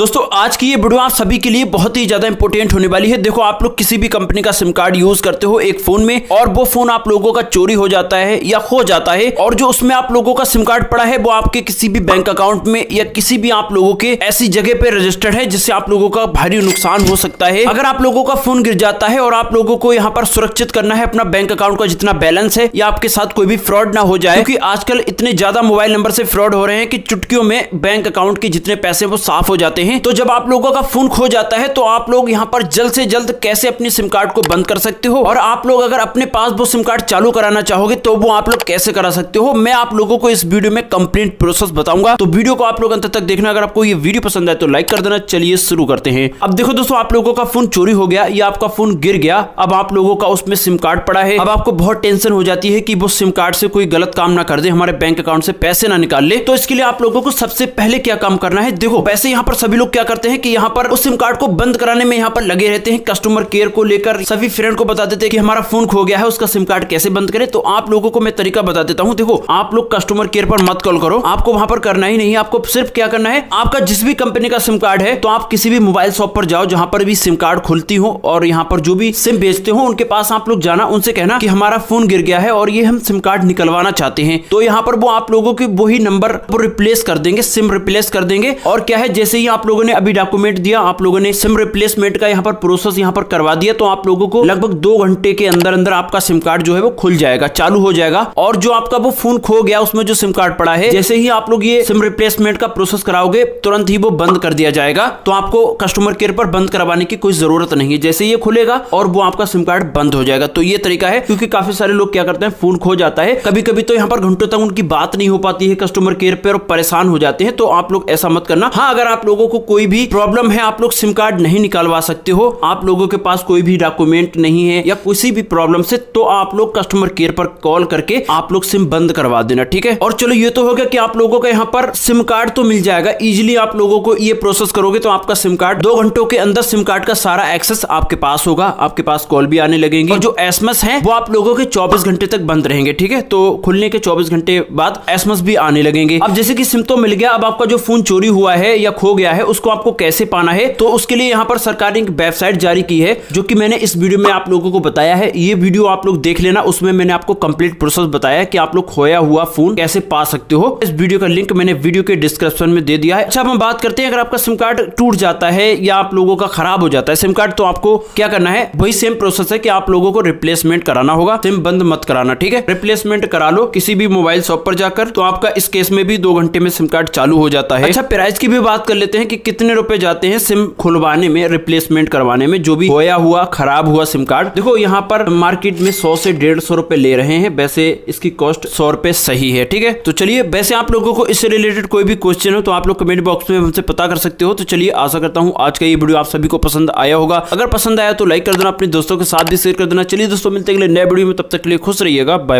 दोस्तों, आज की ये वीडियो आप सभी के लिए बहुत ही ज़्यादा इंपॉर्टेंट होने वाली है। देखो, आप लोग किसी भी कंपनी का सिम कार्ड यूज़ करते हो एक फ़ोन में और वो फ़ोन आप लोगों का चोरी हो जाता है या खो जाता है और जो उसमें आप लोगों का सिम कार्ड पड़ा है, वो आपके किसी भी बैंक अकाउंट में या किसी भी आप लोगों के ऐसी जगह पे रजिस्टर्ड है जिससे आप लोगों का भारी नुकसान हो सकता है। अगर आप लोगों का फ़ोन गिर जाता है और आप लोगों को यहाँ पर सुरक्षित करना है अपना बैंक अकाउंट का जितना बैलेंस है या आपके साथ कोई भी फ्रॉड ना हो जाए, क्योंकि आजकल इतने ज़्यादा मोबाइल नंबर से फ्रॉड हो रहे हैं कि चुटकियों में बैंक अकाउंट के जितने पैसे वो साफ़ हो जाते हैं। तो जब आप लोगों का फ़ोन खो जाता है तो आप लोग यहाँ पर जल्द से जल्द कैसे अपने सिम कार्ड को बंद कर सकते हो? और आप लोग अगर अपने पास वो सिम कार्ड चालू कराना चाहोगे तो वो आप लोग कैसे करा सकते हो? मैं आप लोगों को इस वीडियो में कंप्लीट प्रोसेस बताऊँगा। तो वीडियो को आप लोग अंत तक देखना। अगर आपको ये वीडियो पसंद आए तो लाइक कर देना। चलिए शुरू करते हैं। अब देखो दोस्तों, आप लोगों का फ़ोन चोरी हो गया, या आपका फ़ोन गिर गया, अब आप लोगों का उसमें सिम कार्ड पड़ा है। अब आपको बहुत टेंशन हो जाती है कि वो सिम कार्ड से कोई गलत काम ना कर दे, हमारे बैंक अकाउंट से पैसे ना निकाल ले। तो इसके लिए आप लोगों को सबसे पहले क्या काम करना है? देखो, पैसे यहाँ पर सभी लोग क्या करते हैं कि यहाँ पर उस सिम कार्ड को बंद कराने में यहाँ पर लगे रहते हैं। कस्टमर केयर को लेकर सभी फ्रेंड को बता देते हैं कि हमारा फ़ोन खो गया है, उसका सिम कार्ड कैसे बंद करें? तो आप लोगों को मैं तरीका बता देता हूँ। देखो, आप लोग कस्टमर केयर पर मत कॉल करो। आपको वहाँ पर करना ही नहीं आपको सिर्फ़ क्या करना है? आपका जिस भी कंपनी का सिम कार्ड है तो आप किसी भी मोबाइल शॉप पर जाओ जहाँ पर भी सिम कार्ड खुलती हो और यहाँ पर जो भी सिम बेचते हो, उनके पास आप लोग जाना, उनसे कहना कि हमारा फ़ोन गिर गया है और ये हम सिम कार्ड निकलवाना चाहते हैं। तो यहाँ पर वो आप लोगों के वही नंबर रिप्लेस कर देंगे सिम रिप्लेस कर देंगे। और क्या है? जैसे ही आप लोगों ने अभी डॉक्यूमेंट दिया, आप लोगों ने सिम रिप्लेसमेंट का यहाँ पर प्रोसेस यहाँ पर करवा दिया तो आप लोगों को लगभग दो घंटे के अंदर अंदर आपका सिम कार्ड जो है वो खुल जाएगा, चालू हो जाएगा। और जो आपका वो फ़ोन खो गया, उसमें जो सिम कार्ड पड़ा है, जैसे ही आप लोग ये सिम रिप्लेसमेंट का प्रोसेस कराओगे, तुरंत ही वो बंद कर दिया जाएगा। तो आपको कस्टमर केयर पर बंद करवाने की कोई ज़रूरत नहीं है। जैसे ये खुलेगा और वो आपका सिम कार्ड बंद हो जाएगा। तो ये तरीका है, क्योंकि काफ़ी सारे लोग क्या करते हैं फ़ोन खो जाता है। कभी कभी तो यहाँ पर घंटों तक उनकी बात नहीं हो पाती है कस्टमर केयर पर परेशान हो जाते हैं। तो आप लोग ऐसा मत करना। हाँ अगर आप लोगों को कोई भी प्रॉब्लम है, आप लोग सिम कार्ड नहीं निकालवा सकते हो। आप लोगों के पास कोई भी डॉक्यूमेंट नहीं है या किसी भी प्रॉब्लम से तो आप लोग कस्टमर केयर पर कॉल करके आप लोग सिम बंद करवा देना, ठीक है? और चलो, ये तो हो गया कि आप लोगों का यहाँ पर सिम कार्ड तो मिल जाएगा। इजिली आप लोगों को ये प्रोसेस करोगे तो आपका सिम कार्ड दो घंटों के अंदर सिम कार्ड का सारा एक्सेस आपके पास होगा। आपके पास कॉल भी आने लगेंगे। और जो एसएमएस है, वो आप लोगों के 24 घंटे तक बंद रहेंगे, ठीक है? तो खुलने के 24 घंटे बाद एसएमएस भी आने लगेंगे। अब जैसे कि सिम तो मिल गया, अब आपका जो फ़ोन चोरी हुआ है या खो गया है उसको आपको कैसे पाना है तो उसके लिए यहाँ पर सरकार ने एक वेबसाइट जारी की है, जो कि मैंने इस वीडियो में आप लोगों को बताया है। ये वीडियो आप लोग देख लेना, उसमें मैंने आपको कंप्लीट प्रोसेस बताया कि आप लोग खोया हुआ फ़ोन कैसे पा सकते हो। इस वीडियो का लिंक मैंने वीडियो के डिस्क्रिप्शन में दे दिया है। अच्छा हम बात करते हैं, अगर आपका सिम कार्ड टूट जाता है या आप लोगों का खराब हो जाता है, सिम कार्ड तो आपको क्या करना है? वही सेम प्रोसेस है कि आप लोगों को रिप्लेसमेंट कराना होगा। सिम बंद मत कराना, ठीक है? रिप्लेसमेंट करा लो किसी भी मोबाइल शॉप पर जाकर तो आपका इस केस में भी दो घंटे में सिम कार्ड चालू हो जाता है। अच्छा प्राइस की भी बात कर लेते हैं कि कितने रुपए जाते हैं सिम खुलवाने में रिप्लेसमेंट करवाने में, जो भी खोया हुआ, खराब हुआ सिम कार्ड। देखो, यहाँ पर मार्केट में सौ से डेढ़ सौ रुपए ले रहे हैं, वैसे इसकी कॉस्ट सौ रुपए सही है, ठीक है? तो चलिए, वैसे आप लोगों को इससे रिलेटेड कोई भी क्वेश्चन हो तो आप लोग कमेंट बॉक्स में हमसे पता कर सकते हो। तो चलिए, आशा करता हूँ आज का ये वीडियो आप सभी को पसंद आया होगा। अगर पसंद आया तो लाइक कर देना, अपने दोस्तों के साथ भी शेयर कर देना। चलिए दोस्तों, मिलते अगले नए वीडियो में, तब तक के लिए खुश रहिएगा। बाय